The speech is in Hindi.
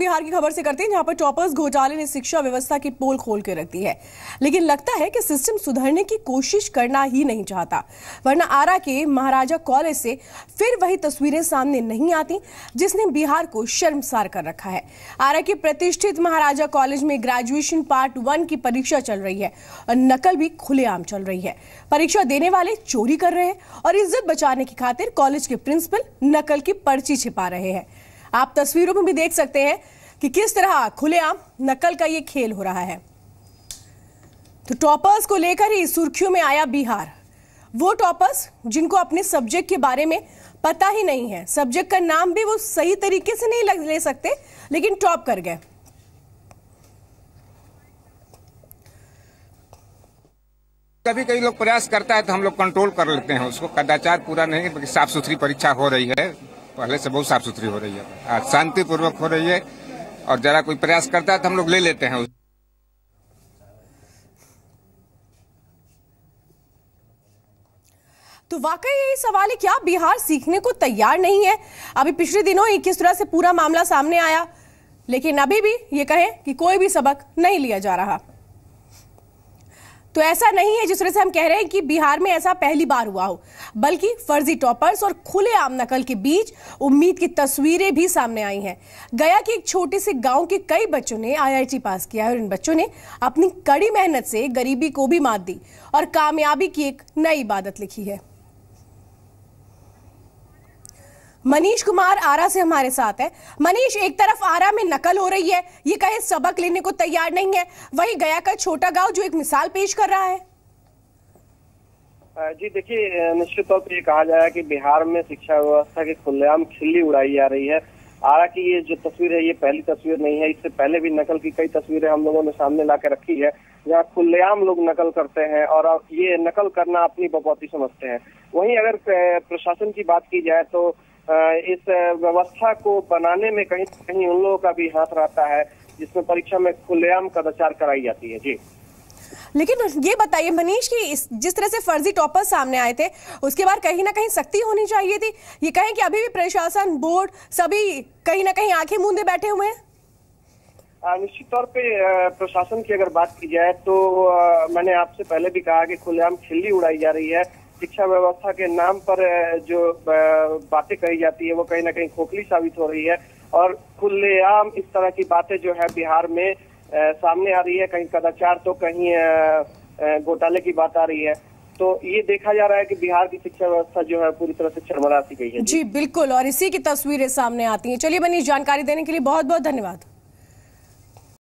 बिहार की खबर से करते हैं, जहाँ पर टॉपर्स घोटाले ने शिक्षा व्यवस्था की पोल खोल के रख दी है। लेकिन लगता है कि सिस्टम सुधरने की कोशिश करना ही नहीं चाहता। वरना आरा के महाराजा कॉलेज से फिर वही तस्वीरें सामने नहीं आती, जिसने बिहार को शर्मसार कर रखा है। आरा के प्रतिष्ठित महाराजा कॉलेज में ग्रेजुएशन पार्ट वन की परीक्षा चल रही है और नकल भी खुलेआम चल रही है। परीक्षा देने वाले चोरी कर रहे हैं और इज़्ज़त बचाने की खातिर कॉलेज के प्रिंसिपल नकल की पर्ची छिपा रहे हैं। आप तस्वीरों में भी देख सकते हैं कि किस तरह खुलेआम नकल का ये खेल हो रहा है। तो टॉपर्स को लेकर ही सुर्खियों में आया बिहार। वो टॉपर्स जिनको अपने सब्जेक्ट के बारे में पता ही नहीं है। सब्जेक्ट का नाम भी वो सही तरीके से नहीं ले सकते, लेकिन टॉप कर गए। कभी कई लोग प्रयास करता है तो हम लोग कंट्रोल कर लेते हैं। उसको कदाचार पूरा नहीं साफ़ सुथरी परीक्षा हो रही है। पहले से बहुत साफ़ सुथरी हो रही है। आज शांतिपूर्वक हो रही है और जरा कोई प्रयास करता है तो हम लोग ले लेते हैं तो वाकई यही सवाल है, क्या बिहार सीखने को तैयार नहीं है? अभी पिछले दिनों किस तरह से पूरा मामला सामने आया, लेकिन अभी भी ये कहें कि कोई भी सबक नहीं लिया जा रहा। तो ऐसा नहीं है जिस तरह से हम कह रहे हैं कि बिहार में ऐसा पहली बार हुआ हो, बल्कि फर्जी टॉपर्स और खुले आम नकल के बीच उम्मीद की तस्वीरें भी सामने आई हैं। गया के एक छोटे से गाँव के कई बच्चों ने आईआईटी पास किया और इन बच्चों ने अपनी कड़ी मेहनत से गरीबी को भी मात दी और कामयाबी की एक नई इबादत लिखी है। मनीष कुमार आरा से हमारे साथ है। मनीष, एक तरफ़ आरा में नकल हो रही है। ये कहे, सबक लेने को तैयार नहीं है। वही गया का छोटा गाँव जो एक मिसाल पेश कर रहा है। जी देखिए निश्चित तौर पर ये कहा जाए कि बिहार में शिक्षा व्यवस्था की खुलेआम खिल्ली उड़ाई जा रही है। आरा की ये जो तस्वीर है, ये पहली तस्वीर नहीं है। इससे पहले भी नकल की कई तस्वीरें हम लोगों ने सामने ला रखी है, जहाँ खुलेआम लोग नकल करते हैं और ये नकल करना अपनी बपौती समझते हैं। वहीं अगर प्रशासन की बात की जाए तो इस व्यवस्था को बनाने में कहीं कहीं उन लोगों का भी हाथ रहता है जिसमें परीक्षा में खुलेआम कदाचार कराई जाती है। जी। लेकिन ये बताइए मनीष कि जिस तरह से फर्जी टॉपर सामने आए थे उसके बाद कहीं ना कहीं सख्ती होनी चाहिए थी? ये कहें कि अभी भी प्रशासन बोर्ड सभी कहीं ना कहीं आँखें मूंदे बैठे हुए हैं? निश्चित तौर पे प्रशासन की अगर बात की जाए तो मैंने आपसे पहले भी कहा कि खुलेआम खिल्ली उड़ाई जा रही है। शिक्षा व्यवस्था के नाम पर जो बातें कही जाती है, वो कहीं ना कहीं खोखली साबित हो रही है। और खुलेआम इस तरह की बातें जो है बिहार में सामने आ रही है। कहीं कदाचार तो कहीं घोटाले की बात आ रही है। तो ये देखा जा रहा है कि बिहार की शिक्षा व्यवस्था जो है, पूरी तरह से चरमरा सी गई है। जी, बिल्कुल। और इसी की तस्वीरें सामने आती हैं। चलिए बनी जानकारी देने के लिए बहुत बहुत धन्यवाद।